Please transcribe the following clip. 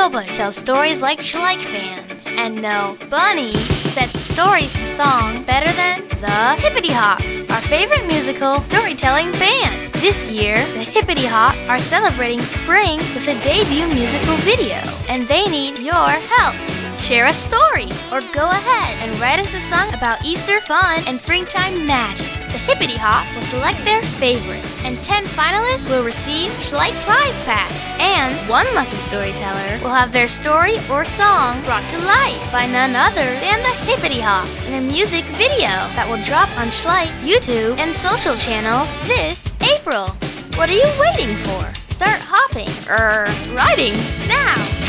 nobody tells stories like Schleich fans. And no, Bunny sets stories to song better than the Hippity Hops, our favorite musical storytelling band. This year, the Hippity Hops are celebrating spring with a debut musical video, and they need your help. Share a story, or go ahead and write us a song about Easter fun and springtime magic. The Hippity Hop will select their favorite, and 10 finalists will receive Schleich Prize Pack. One lucky storyteller will have their story or song brought to life by none other than the Hippity Hops in a music video that will drop on Schleich's YouTube and social channels this April. What are you waiting for? Start hopping, er, writing now!